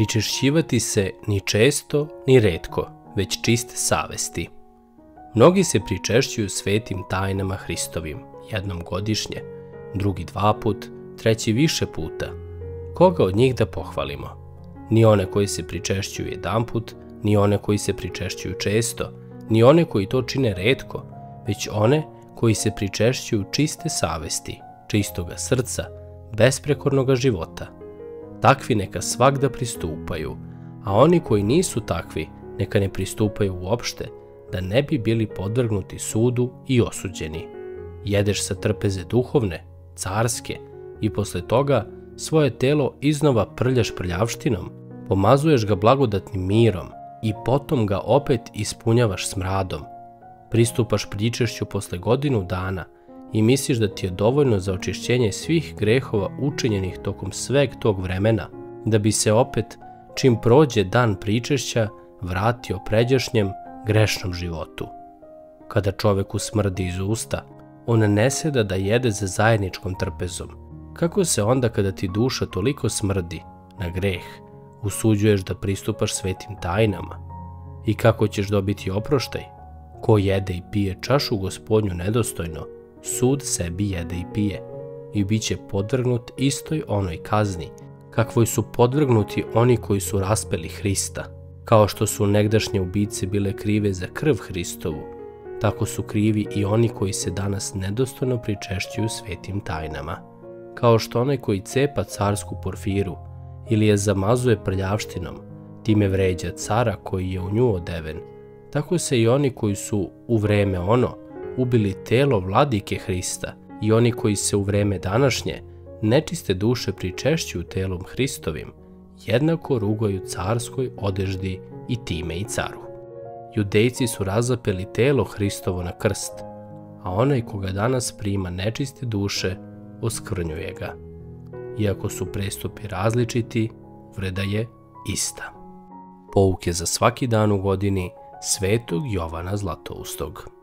pričešćivati se ni često ni redko, već čiste savesti. Mnogi se pričešćuju svetim tajnama Hristovim, jednom godišnje, drugi dva put, treći više puta. Koga od njih da pohvalimo? Ni one koji se pričešćuju jedan put, ni one koji se pričešćuju često, ni one koji to čine redko, već one koji se pričešćuju čiste savesti, čistoga srca, besprekornoga života. Takvi neka svakda pristupaju, a oni koji nisu takvi neka ne pristupaju uopšte, da ne bi bili podvrgnuti sudu i osuđeni. Jedeš sa trpeze duhovne, carske i posle toga svoje telo iznova prljaš prljavštinom, pomazuješ ga blagodatnim mirom i potom ga opet ispunjavaš smradom. Pristupaš pričešću posle godinu dana i misliš da ti je dovoljno za očišćenje svih grehova učinjenih tokom sveg tog vremena, da bi se opet, čim prođe dan pričešća, vratio pređašnjem grešnom životu. Kada čoveku smrdi iz usta, on ne seda da jede za zajedničkom trpezom. Kako se onda kada ti duša toliko smrdi na greh, usuđuješ da pristupaš svetim tajnama? I kako ćeš dobiti oproštaj? Ko jede i pije čašu gospodnju nedostojno, sud sebi jede i pije i bit će podvrgnut istoj onoj kazni, kakvoj su podvrgnuti oni koji su raspeli Hrista. Kao što su negdašnje ubice bile krive za krv Hristovu, tako su krivi i oni koji se danas nedostojno pričešćuju svetim tajnama. Kao što onaj koji cepa carsku porfiru ili je zamazuje prljavštinom, time vređa cara koji je u nju odeven, tako se i oni koji su u vreme ono ubili telo vladike Hrista i oni koji se u vreme današnje nečiste duše pričešćuju telom Hristovim, jednako rugaju carskoj odeždi i time i caru. Judejci su razapeli telo Hristovo na krst, a onaj koga danas prima nečiste duše, oskrnjuje ga. Iako su prestupi različiti, vreda je ista. Pouke za svaki dan u godini Svetog Jovana Zlatoustog.